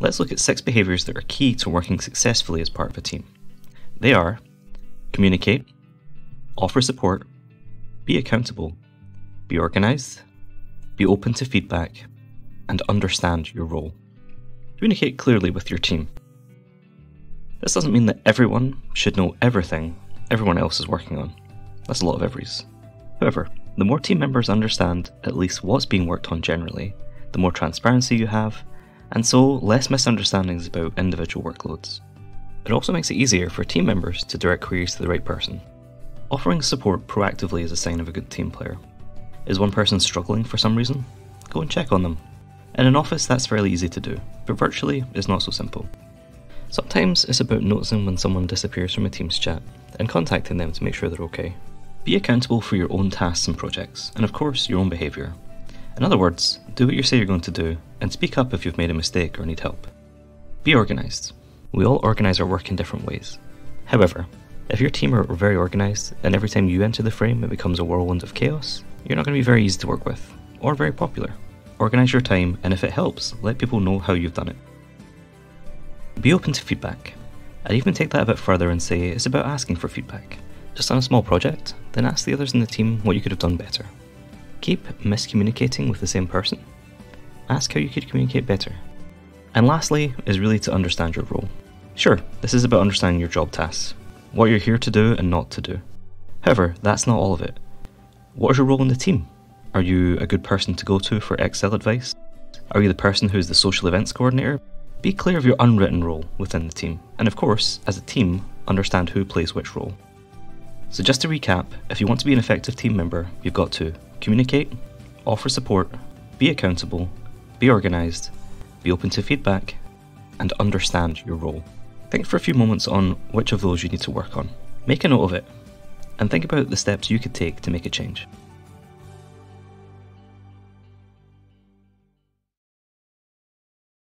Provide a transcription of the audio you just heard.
let's look at six behaviours that are key to working successfully as part of a team. They are communicate, offer support, be accountable, be organised, be open to feedback, and understand your role. Communicate clearly with your team. This doesn't mean that everyone should know everything everyone else is working on. That's a lot of everys. However, the more team members understand at least what's being worked on generally, the more transparency you have, and so less misunderstandings about individual workloads. It also makes it easier for team members to direct queries to the right person. Offering support proactively is a sign of a good team player. Is one person struggling for some reason? Go and check on them. In an office, that's fairly easy to do, but virtually, it's not so simple. Sometimes it's about noticing when someone disappears from a Teams chat and contacting them to make sure they're okay. Be accountable for your own tasks and projects, and of course, your own behaviour. In other words, do what you say you're going to do, and speak up if you've made a mistake or need help. Be organised. We all organise our work in different ways. However, if your team are very organised, and every time you enter the frame it becomes a whirlwind of chaos, you're not going to be very easy to work with, or very popular. Organise your time, and if it helps, let people know how you've done it. Be open to feedback. I'd even take that a bit further and say it's about asking for feedback. Just on a small project, then ask the others in the team what you could have done better. Keep miscommunicating with the same person. Ask how you could communicate better. And lastly, is really to understand your role. Sure, this is about understanding your job tasks, what you're here to do and not to do. However, that's not all of it. What is your role in the team? Are you a good person to go to for Excel advice? Are you the person who's the social events coordinator? Be clear of your unwritten role within the team, and of course, as a team, understand who plays which role. So, just to recap, if you want to be an effective team member, you've got to communicate, offer support, be accountable, be organised, be open to feedback, and understand your role. Think for a few moments on which of those you need to work on. Make a note of it, and think about the steps you could take to make a change.